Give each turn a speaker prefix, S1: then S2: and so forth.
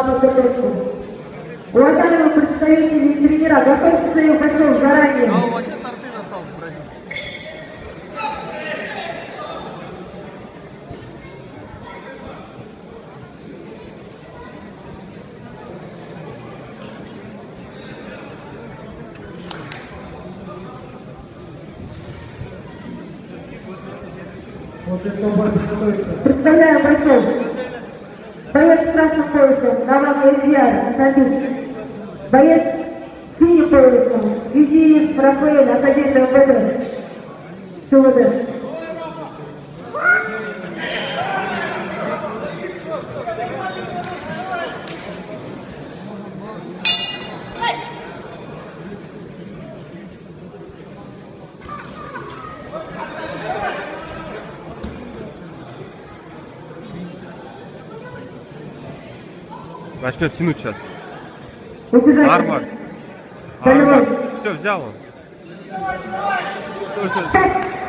S1: подготовку. Уважаемые представители и тренера, готовьте своих бойцов заранее. Представляю бойцов. Боец красным поясом, Наван Илья, Союз. Боец синим поясом, Визиев, Рафаэль, Академия МВД. ЧВД.
S2: Начнет тянуть сейчас. Армар. Армар. Все, взял он. Все, все.